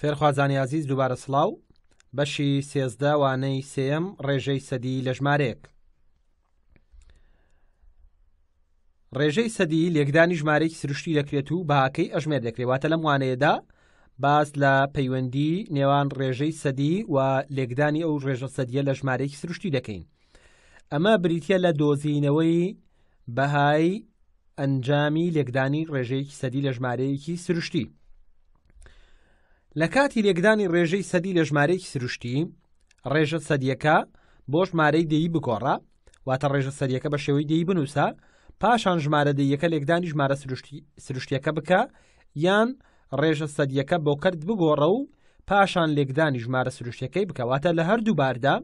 فێرخوازانی عزیز دووبارە سڵاو بەشی سێزدە وانەی سێم ڕێژەی سەدی لە ژمارەیەک ڕێژەی سەدی لێکدانی ژمارەی سروشتی دەکرێت و بەهاکەی ئەژمێر دەکرێتواتە لەم وانەیەدا باس لە پەیوەندی نێوان ڕێژەی سەدی و لێکدانی ئەو ڕێژە سەدیە لە ژمارەی سروشتی دەکەین ئەمە بریتە لە دۆزینەوەی بەهای ئەنجامی لێکدانی ڕێژەیەکی سەدی لە ژمارەیەکی سروشتی لە کاتی لێکدانی ڕێژەی سەدی لە ژمارەیەکی سروشتی ڕێژە سەدیەکە بۆ ژمارەی دەی بگۆڕە واتە ڕێژە سەریەکە بە شێوەی دەی بنووسە پاشان ژمارە دەیەکە لێکدانی ژمارە سروشتیەکە بکە یان ڕێژە سەدیەکە بۆ کرد بگۆڕە و پاشان لێکدانی ژمارە سروشتەکەی بکەواتە لە هەردوو باردا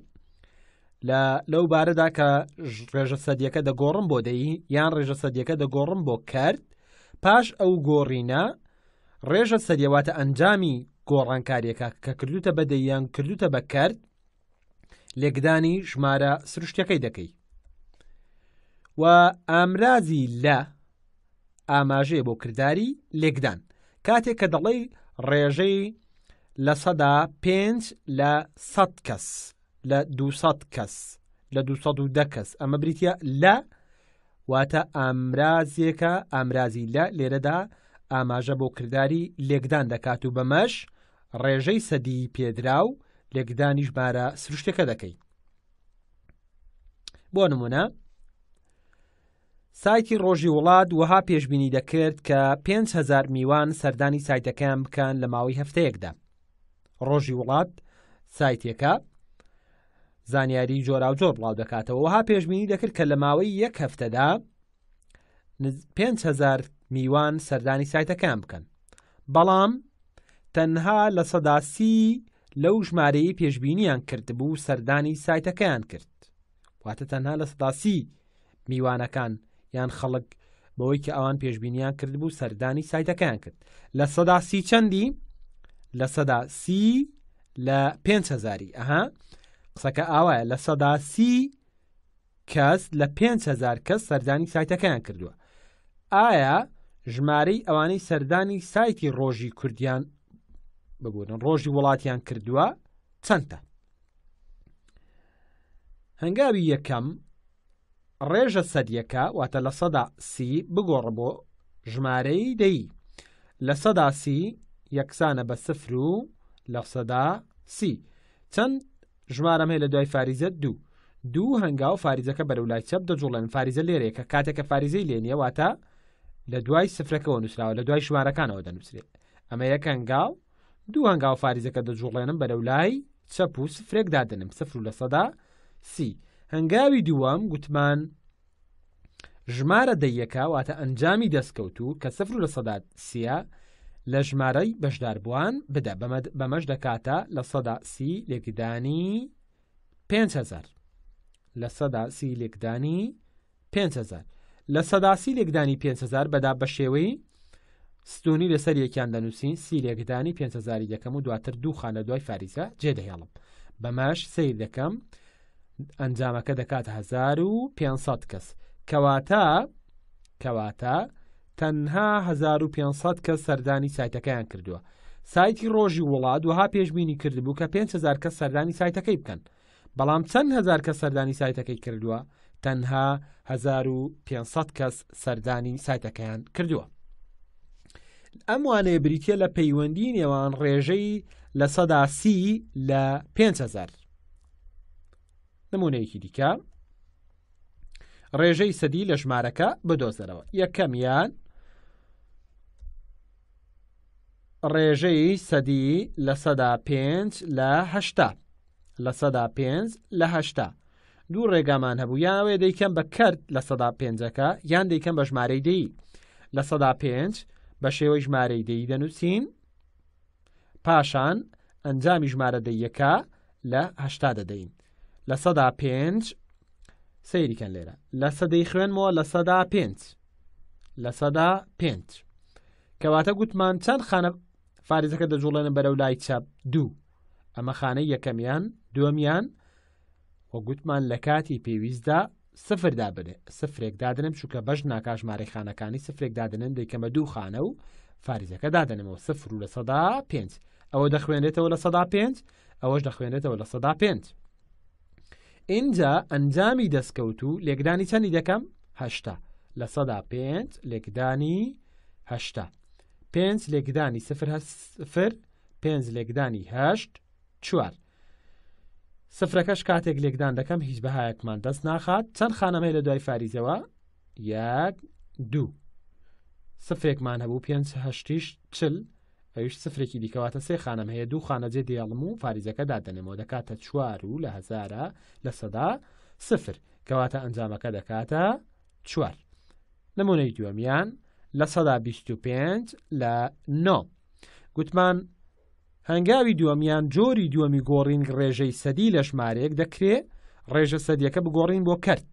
لە لەو بارەدا کە ڕێژە سەدیەکە دەگۆڕم بۆ دەی یان ڕێژە سەدیەکە دەگۆڕم بۆ کرد پاش ئەو گۆڕینە ڕێژە سەریەواتە ئەنجامی گۆڕانکاریەکە کە کردوتە بە دەیان کردوتە بە کرد لێکدانی ژمارە سروشتەکەی دەکەی و ئامرازی لە ئاماژەیە بۆ کردداری لێکدان کاتێک کە دەڵی ڕێژەی لە سەدا پێنج لە سەد کەس لە دو کەس لە دو دە کەس ئەمە بریتە لە واتە ئامرازێکە ئامرازی لە لێرەدا ئاماژە بۆ کردداری لێکدان دەکات و بەمەش ڕێژەی سەدی پێدرا و لێکدانی ژمارە سروشتەکە دەکەیت بۆ نمونە سایتی ڕۆژی وڵات وەها پێشبینی دەکرد کە 5 هزار میوان سەردانی سایتەکەیان بکەن لە ماوەی هەفتەیەکدا ڕۆژی وڵات سایتەکە زانیاری جۆرا و جۆر بڵاو دەکاتەوە وەها پێشببینی دەکرد کە لە ماوەی یەک هەفتەدا 5هزار میوان سەردانی سایتەکان بکەن بەڵام تەنها لە سەداسی لەو ژمارەیە پێشببینیان کردبوو سەردانی سایتەکەیان کرد واتە تەنها لە سەدا سی میوانەکان یان خەڵک بەوەی کە ئەوان پێشببینیان کرد بوو سەردانی سایتەکەیان کرد لە سەدا سی چەندی لە سەدا سی لە پێهزاری ئەها قسەکە ئاوایە لە سەدا سی کەس لە پێهزار کەس سەردانی سایتەکەیان کردووە ئایا ژمارەی ئەوانەی سەردانی سایتی ڕۆژی کوردیان ببوورن ڕۆژی وڵاتیان کردووە چەندە هەنگاوی یەکەم ڕێژە سەدیەکە واتە لە سەدا سی بگۆڕە بۆ ژمارەی دەی لە سەدا سی یەکسانە بە سفر و لە سەدا سی چەند ژمارەم هەیە لە دوای فریزە دوو دوو هەنگاو فریزەکە بەرەو لای چەپ دەجوڵێن فریزە لێرێکە کاتێکە فریزەی لێ نیە واتە لە دوای سفرەکەەوە نووسراوە لە دوای ژمارەکانەوە دەنووسێت ئەمە یەک هەنگاو دوو هەنگاو فاریزەکە دەجوڵێنم بەرەو لای چەپ و سفرێک دادنم سفر لە سەدا سی هەنگاوی دووەم گوتمان ژمارە دەیەکە واتە ئەنجامی دەستکەوت و کە سفر لە سەدا سیە لە ژمارەی بەشداربووان بدە بەمەد بەمەش دەکاتە لە سەدا سی لێکدانی 5هزار لە سەدا سی لێکدانی 5هزار لە سەداسی لێکدانی 5هزار بەدا بە شێوەی ستونی لەسەر یەکیان دەنووسین سی لێکدانی 5هزاری دەکەم و دواتر دوو خانە دوای فریزە جێدەهێڵم بەماش سیر دەکەم ئەنجامەکە دەکات 1500 کەس کەواتە کەواتە تەنها 1500 کەس سەردانی سایتەکەیان کردووە سایتی ڕۆژی وڵات وها پێشببینی کردبوو کە 5هزار کەس سەردانی سایتەکەی بکەن بەڵام چەند هەزار کەس سەردانی سایتەکەی کردووە تەنها 1500 کەس سەردانی سایتەکەیان کردووە ئەم وانەیە بریتە لە پەیوەندی نێوان ڕێژەی لە سەدا سی لە 5هزار نمونەیەکی دیکە ڕێژەی سەدی لە ژمارەکە بدۆزەرەوە یەکەمیان ڕێژەی سەدی لە سەدا پێنج لە هەشتا لە سەدا پێنج لە هەشتا دوو ڕێگامان هەبوو یاوێ دەیکەم بە کەرت لە سەدا پێنجەکە یان دەیکەم بە ژمارەی دەی لە سەدا پێنج بە شێوەی ژمارەی دەی دەنووسین پاشان ئەنجامی ژمارە دەیەکە لە هەشتا دەدەین لە سەدا پێنج سەیریکەن لێرە لە سەدەی خوێنمەوە لە سەدا پێنج لە سەدا پێنج کەواتە گوتمان چەند خانە فارزەکە دەجوڵێنە بەرەو لای چەپ دوو ئەمە خانە یەکەمیان دووەمیان و گوتمان لە کاتی پێویستدا سفر دابنێ سفرێک دادنم چووکە بەش ناکژمارەی خانەکانی سفرێک دادنن دەیکەمە دوو خانە و فارزەکە دادنمەوە سفر و لە سەدا پێنج ئەوە دەخوێنێتەوە لە سەدا پێنج ئەوەش دەخوێنێتەوە لە سەدا پێنج اینجا ئەنجامی دەستکەوت و لێکدانی چەندی دەکەم هەشتا لە سەدا پێنج لێکدانی هەشتا پێنج لێکدانی سفر هەسفر پێنج لێکدانی هەشت چوار سفرەکەش کاتێک لێکدان دەکەم هیچ بەهایەکمان دەست ناخات چەند خانەمەی لە دوای فاریزەوە یەک دوو سفرێکمان هەبوو پێنج هەشتیش چل ئەوش سفرێکی دیکەواتە سێ خانم هەیە دوو خانەجێ دێڵم و فریزەکە دادەنێمەوە دەکاتە چوار و لە هزارە لە سەدا سفر کەواتە ئەنجامەکە دەکاتە چوار نمونەی دووەمیان لە سەدا بیست و پێنج لە نۆ گوتمان هەنگاوی دووەمیان جۆری دووەمی گۆڕینگ ڕێژەی سەدی لە ژمارەیەک دەکرێ ڕێژە سەدیەکە بگۆڕین بۆ کرد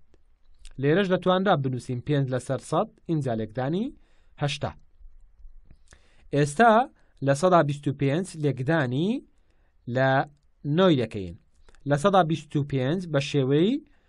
لێرەش دەتوانرا بنووسین پێنج لەسەر سەد ئینجا لێکدانی هەشتا ئێستا لە سەدا بیست و پێنج لێکدانی لە نۆی دەکەین لە سەدا بیست و پێنج بە شێوەی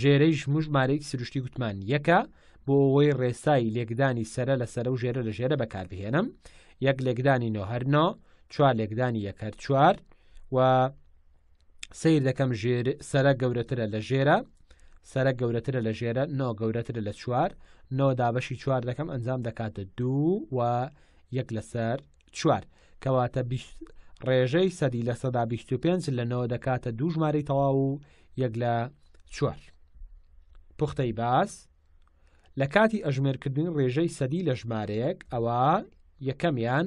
ژێرەیش هەموو ژمارەیەک سروشتی گوتمان یەکە بۆ ئەوەی ڕێسایی لێکدانی سرە لە سرە و ژێرە لە ژێرە بەکاربهێنم یەک لێکدانی نۆ هەرنۆ چوار لێکدانی یەک هەر چوار و سیر دەکەم ژێر سرە گەورەترە لە ژێرە سرە گەورەترە لە ژێرە نۆ گەورەترە لە چوار نۆ دابەشی چوار دەکەم ئەنجام دەکاتە دوو و یەک لەسەر چوار کەواتە بیست ڕێژەی سەدی لە سەدا بیست و پێنج لە نەوە دەکاتە دوو ژمارەی تەواو و یەک لە چوار پوختەی باس لە کاتی ئەژمێرکردنی ڕێژەی سەدی لە ژمارەیەک ئەوە یەکەمیان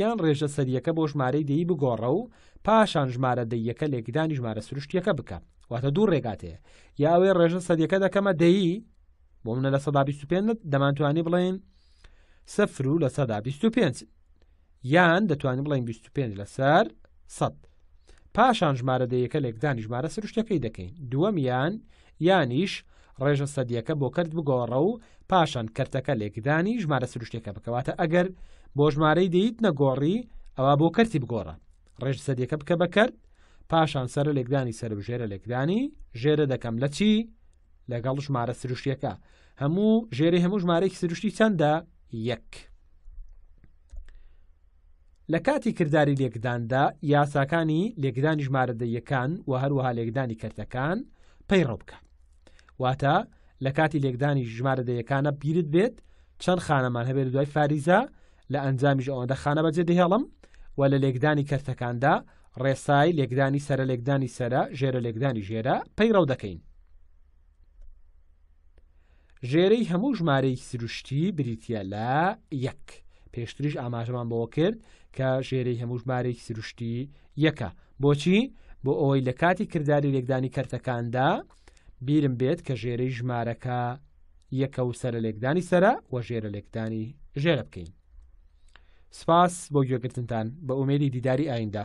یان ڕێژە سەریەکە بۆ ژمارەی دەی بگۆڕە و پاشان ژمارە دەیەکە لێکدانی ژمارە سروشتیەکە بکە واتە دوو ڕێگاتەیە یاوێ ڕێژە سەدیەکە دەکەمە دەیی بۆ منە لە سەدا 25 دەمانتوانی بڵێن سفر و لە سەدا بیست و پێنج یان دەتوانین بڵین بیست و پێنج لەسەر سەد پاشان ژمارە دەیەکە لێکدانی ژمارە سروشتەکەی دەکەین دووەم یان یانیش ڕێژە سەدیەکە بۆ کرد بگۆڕە و پاشان کەرتەکە لێکدانی ژمارە سروشتێکە بکەواتە ئەگەر بۆ ژمارەی دەیت نەگۆڕی ئەوە بۆ کەرتی بگۆڕە ڕێژ سەدیەکە بکە بەکرد پاشان سەر لێکدانی سەر و ژێرە لێکدانی ژێرە دەکەم لە چی لەگەڵ ژمارە سروشتیەکە هەموو ژێری هەموو ژمارەێکی سروشتی چەندە یەک لە کاتی کردداری لێکداندا یاساکانی لێکدانی ژمارە دەیەکان و هەروەها لێکدانی کردەکان پەیڕە بکە واتە لە کاتی لێکدانی ژمارە دەیەکانە بیرت بێت چەند خانەمان هەبێت دوای فریزە لە ئەنجامیش ئەوەندە خانە بەجێ دەهێڵم و لە لێکدانی کەرتەکاندا ڕێسای لێکدانی سەرە لێکدانی سەرە ژێرە لێکدانی ژێرە پەیڕەو دەکەین ژێرەی هەموو ژمارەیەکی سروشتی بریتە لە یەک پێشتریش ئاماژەمان بەوە کرد کە ژێرەی هەموو ژمارەیەکی سروشتی یەکە بۆچی بۆ ئەوەی لە کاتی کردداری لێکدانی کەرتەکاندا بیرم بێت کە ژێرەی ژمارەکە یەکە و سەر لێکدانی سرە و ژێرە لێکدانی ژێرە بکەین سپاس بۆ گوێگرتنتان بە ئومێدی دیداری ئایندا